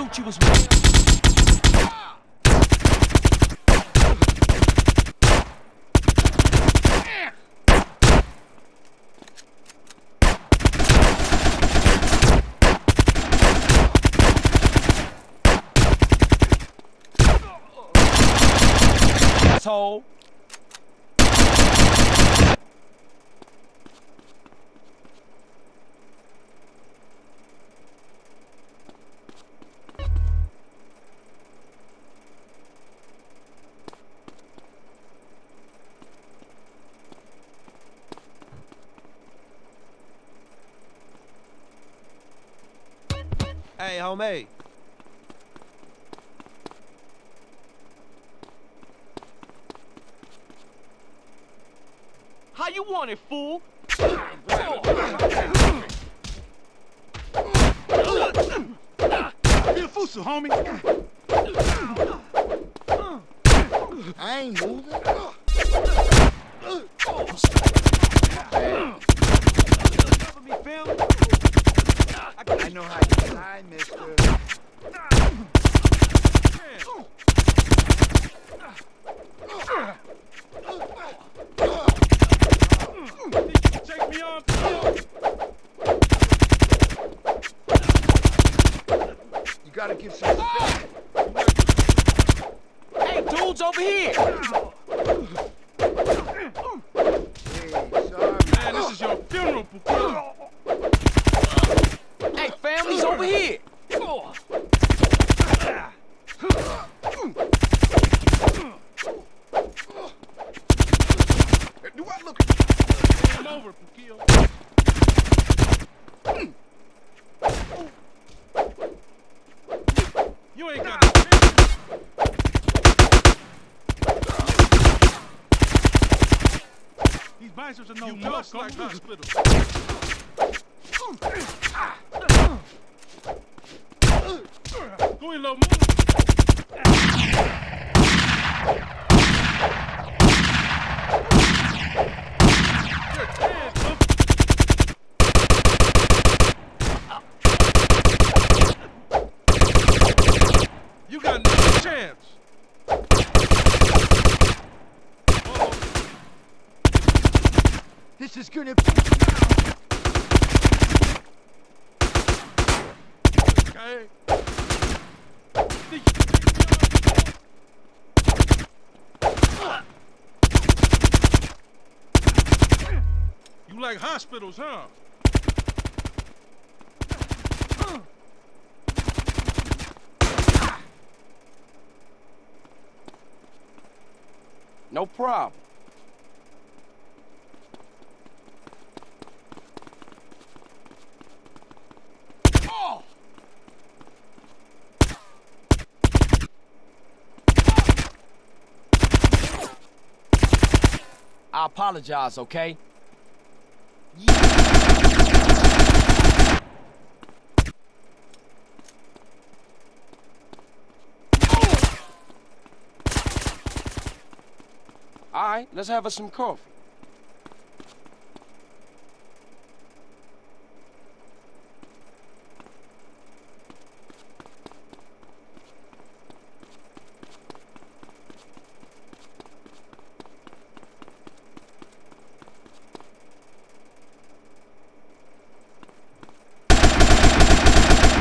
shoot you was me. Asshole. Hey, homie. How you want it, fool? Be a fusu, homie. I ain't moving. Cover me, Phil. I know how you lie, mister. Take me on, Phil. You gotta give some. Hey, dudes over here. Hey, sorry. Man, this is your funeral, Pukul. Hey, family's over here. Do I look? Game over, Pukil. You ain't got no chance. Are no You like homie. hospital. Go in, little move. You're dead, huh? You got no chance. This is gonna be Okay. You like hospitals, huh? No problem. I apologize, okay? All right, let's have us some coffee.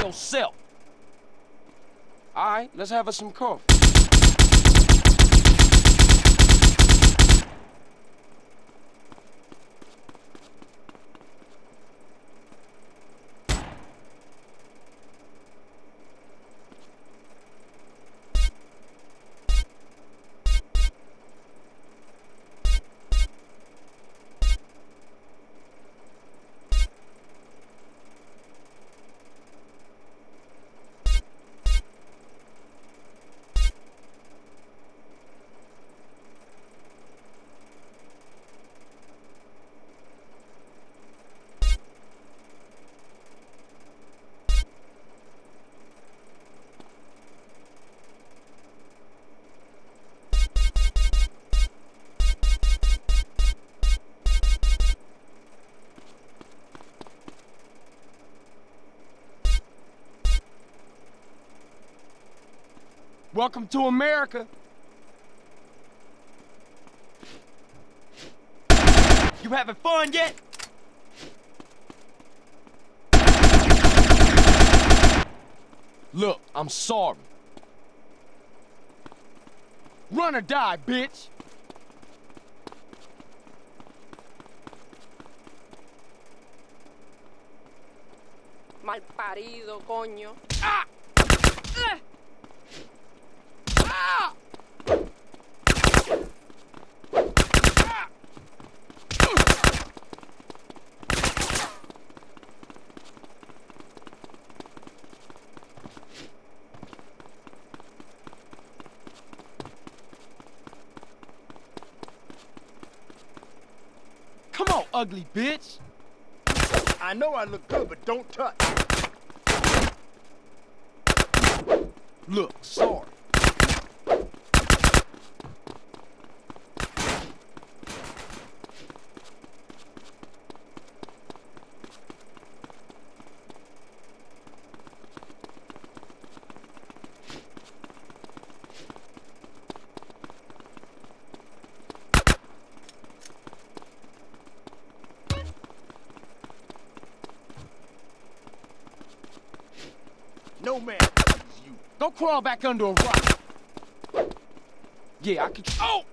Yourself. All right, let's have us some coffee. Welcome to America. You having fun yet? Look, I'm sorry. Run or die, bitch! Mal parido, coño. Ah! Ugly bitch! I know I look good, but don't touch. Look, sorry. No man Go crawl back under a rock. Yeah, I can. Oh!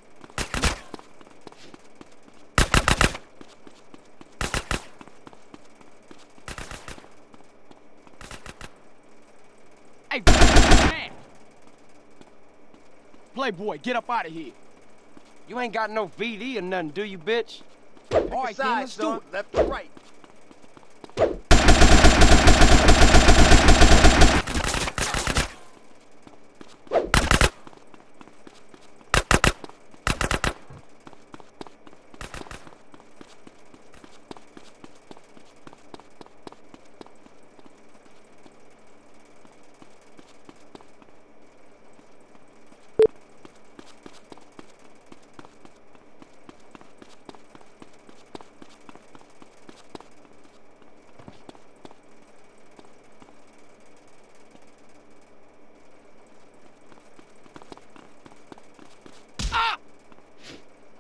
Hey, man! Playboy, get up out of here. You ain't got no VD or nothing, do you, bitch? All Pick right, then, let's do it. Left or right.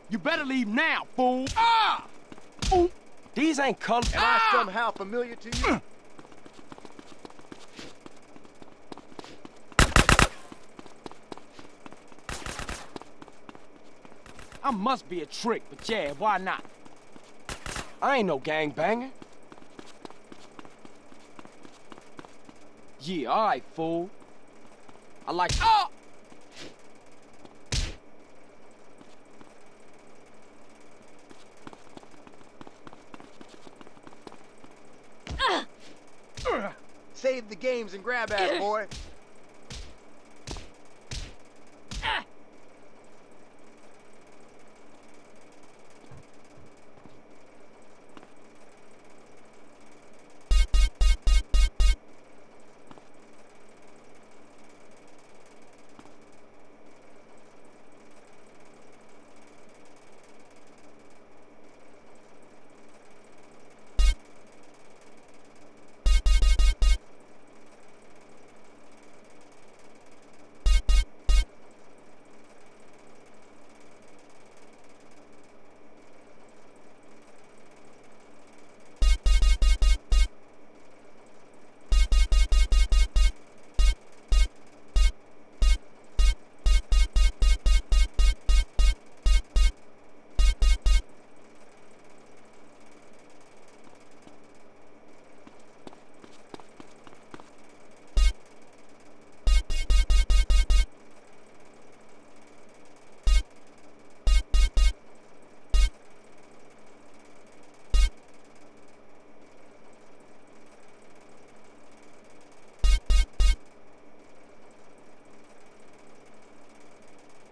You better leave now, fool. Ah! Ooh. These ain't colors. Ah! Am I somehow familiar to you? Mm. I must be a trick, but yeah, why not? I ain't no gangbanger. Yeah, alright, fool. I like. Oh! Games and grab ass, boy.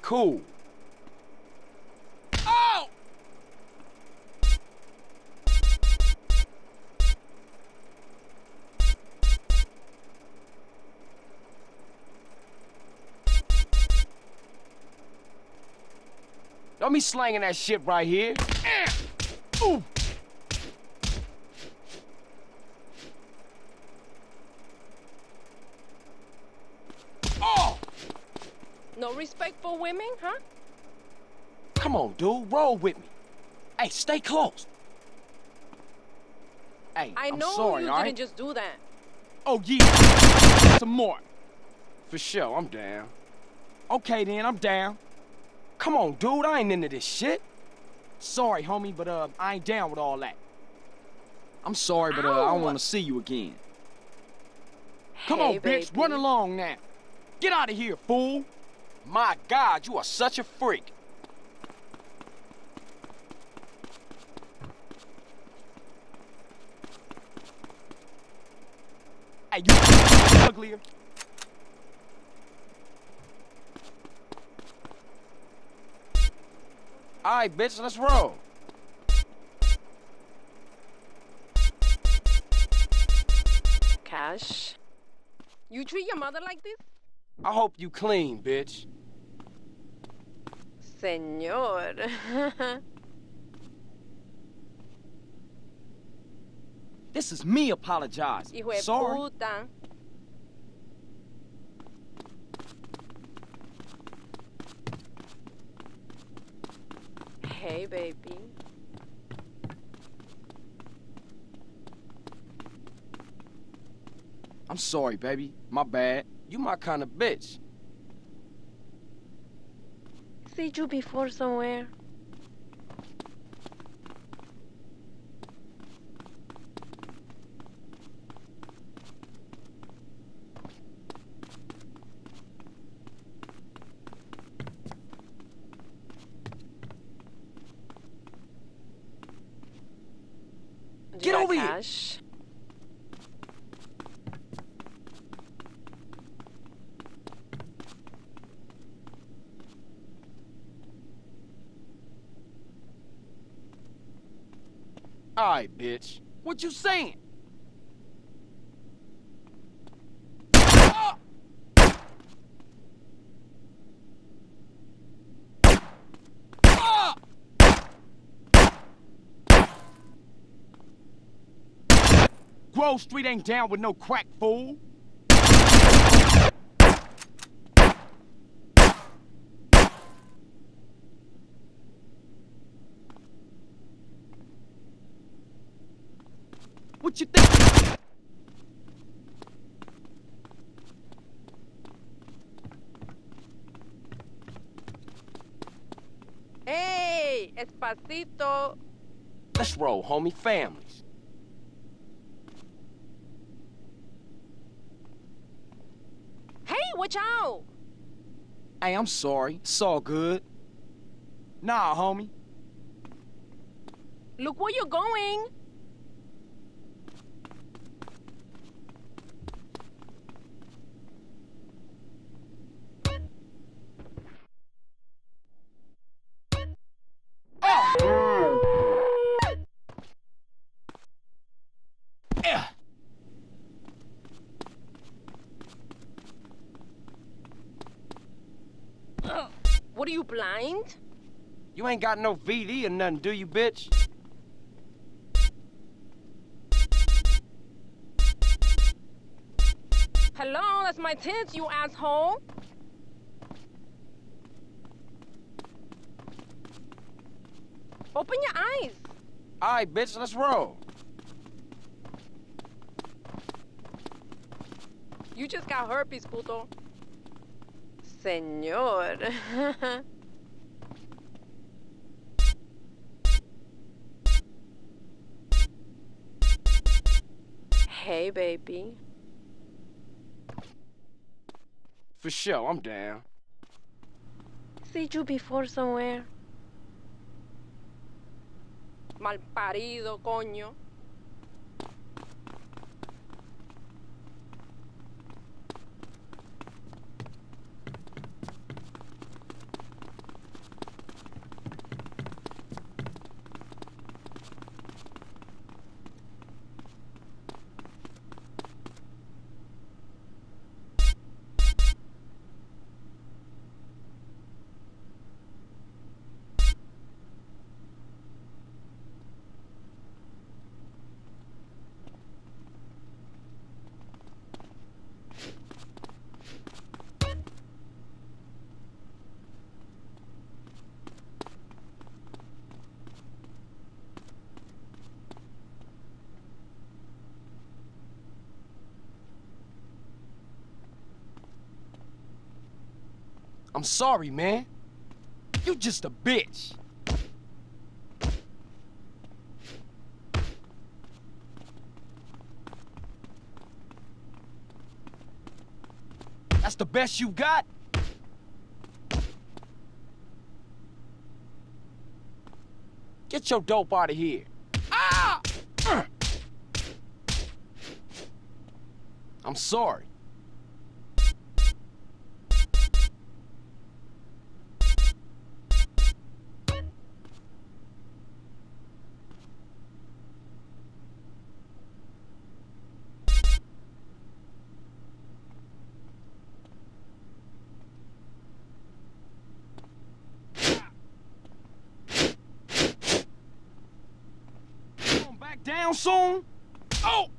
Cool. Oh! Don't be slanging that shit right here. Ooh. Oh! No respect for women, huh? Come on, dude, roll with me. Hey, stay close. Hey, I am know sorry, you didn't right? just do that. Oh, yeah. Some more. For sure, I'm down. Okay, then, I'm down. Come on, dude, I ain't into this shit. Sorry, homie, but uh, I ain't down with all that. I'm sorry, but uh, I don't want to see you again. Come hey, on, bitch, run along now. Get out of here, fool. My God, you are such a freak. Hey, you uglier. All right, bitch, let's roll. Cash. You treat your mother like this? I hope you clean, bitch. Señor. This is me apologizing. Hijo Sorry. puta. Hey, baby. I'm sorry, baby. My bad. You my kind of bitch. See you before somewhere. Do Get you like over here. cash? Bitch. What you saying? Grove Street ain't down with no crack, fool. What you think? Hey, espacito. Let's roll, homie. Families. Hey, watch out. Hey, I'm sorry. It's all good. Nah, homie. Look where you're going. Yeah. What are you blind? You ain't got no VD or nothing, do you, bitch? Hello, that's my tits, you asshole. Open your eyes. All right, bitch, let's roll. You just got herpes, puto. Señor. hey, baby. For sure, I'm down. See you before somewhere. Malparido, coño. I'm sorry, man. You just a bitch. That's the best you got? Get your dope out of here. Ah! I'm sorry. Down soon? Oh!